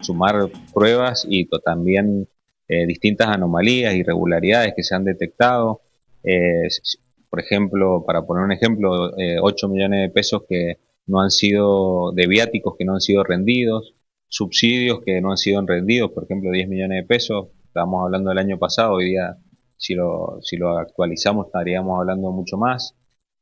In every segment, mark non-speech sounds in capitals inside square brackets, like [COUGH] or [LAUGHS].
sumar pruebas y también eh, distintas anomalías, irregularidades que se han detectado. Eh, por ejemplo, para poner un ejemplo, 8 millones de pesos que no han sido, de viáticos que no han sido rendidos, subsidios que no han sido rendidos, por ejemplo, 10 millones de pesos, estábamos hablando del año pasado, hoy día si lo, si lo actualizamos estaríamos hablando mucho más.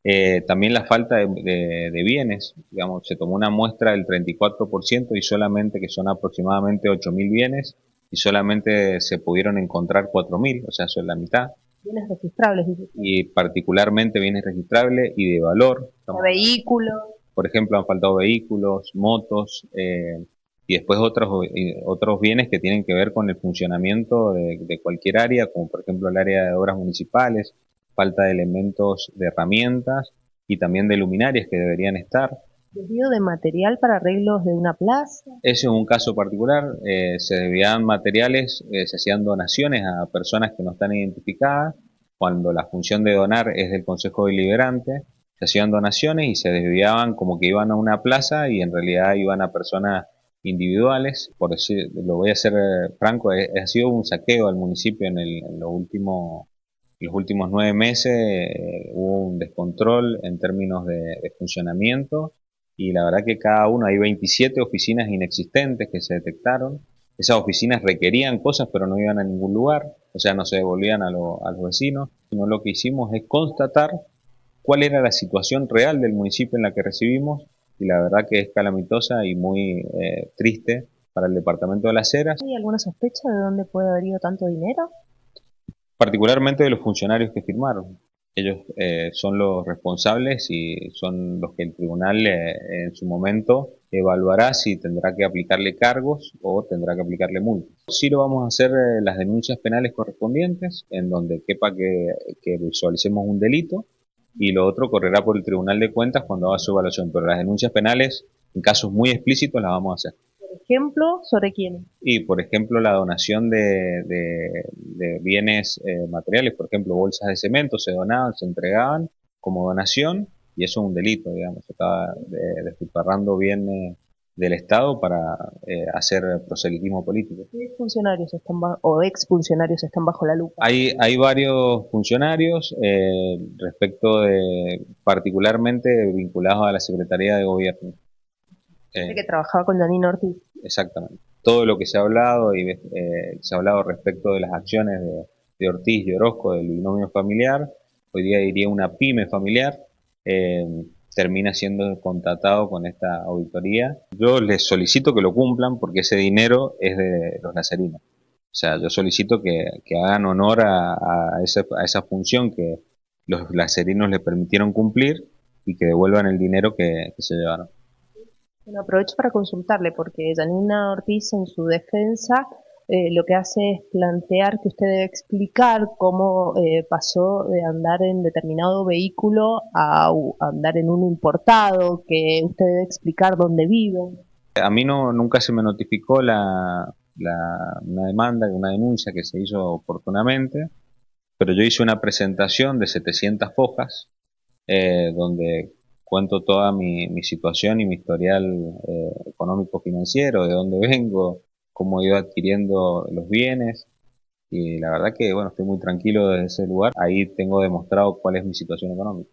Eh, también la falta de, bienes, digamos, se tomó una muestra del 34% y solamente, que son aproximadamente 8.000 bienes, y solamente se pudieron encontrar 4.000, o sea, son la mitad. Bienes registrables. Y particularmente bienes registrables y de valor. vehículos. Por ejemplo, han faltado vehículos, motos, eh, y después otros, otros bienes que tienen que ver con el funcionamiento de, de, cualquier área, como por ejemplo el área de obras municipales, falta de elementos de herramientas y también de luminarias que deberían estar. ¿Desvío de material para arreglos de una plaza? Ese es un caso particular. Eh, se desvían materiales, eh, se hacían donaciones a personas que no están identificadas, cuando la función de donar es del Consejo Deliberante. Se hacían donaciones y se desviaban como que iban a una plaza y en realidad iban a personas individuales. Por decir, lo voy a hacer eh, franco, ha sido un saqueo al municipio en, el, en lo último los últimos nueve meses eh, hubo un descontrol en términos de, funcionamiento y la verdad que cada uno, hay 27 oficinas inexistentes que se detectaron. Esas oficinas requerían cosas pero no iban a ningún lugar, o sea, no se devolvían a, los vecinos, sino lo que hicimos es constatar cuál era la situación real del municipio en la que recibimos y la verdad que es calamitosa y muy eh, triste para el departamento de las Heras. ¿Hay alguna sospecha de dónde puede haber ido tanto dinero? Particularmente de los funcionarios que firmaron. Ellos eh, son los responsables y son los que el tribunal eh, en su momento evaluará si tendrá que aplicarle cargos o tendrá que aplicarle multas. Sí lo vamos a hacer eh, las denuncias penales correspondientes, en donde quepa que, que visualicemos un delito, y lo otro correrá por el Tribunal de Cuentas cuando haga su evaluación, pero las denuncias penales, en casos muy explícitos, las vamos a hacer ejemplo, ¿sobre quién? Y, por ejemplo, la donación de, bienes eh, materiales, por ejemplo, bolsas de cemento se donaban, se entregaban como donación, y eso es un delito, digamos, se estaba despilfarrando bienes del Estado para eh, hacer proselitismo político. ¿Qué funcionarios están o exfuncionarios están bajo la lupa? Hay, hay varios funcionarios eh, respecto de particularmente vinculados a la Secretaría de Gobierno. que trabajaba con Janine Ortiz. Exactamente. Todo lo que se ha hablado y eh, se ha hablado respecto de las acciones de, Ortiz y Orozco del binomio familiar, hoy día diría una pyme familiar, eh, termina siendo contratado con esta auditoría. Yo les solicito que lo cumplan porque ese dinero es de los nacerinos. O sea, yo solicito que, hagan honor a, esa, a, esa, función que los lacerinos le permitieron cumplir y que devuelvan el dinero que se llevaron. Bueno, aprovecho para consultarle, porque Janina Ortiz en su defensa eh, lo que hace es plantear que usted debe explicar cómo eh, pasó de andar en determinado vehículo a, andar en un importado, que usted debe explicar dónde vive. A mí no nunca se me notificó la, la, una demanda, una denuncia que se hizo oportunamente, pero yo hice una presentación de 700 hojas eh, donde cuento toda mi, mi situación y mi historial eh, económico financiero, de dónde [LAUGHS] vengo, cómo he ido adquiriendo los bienes. Y la verdad que bueno estoy muy tranquilo desde ese lugar. Ahí tengo demostrado cuál es mi situación económica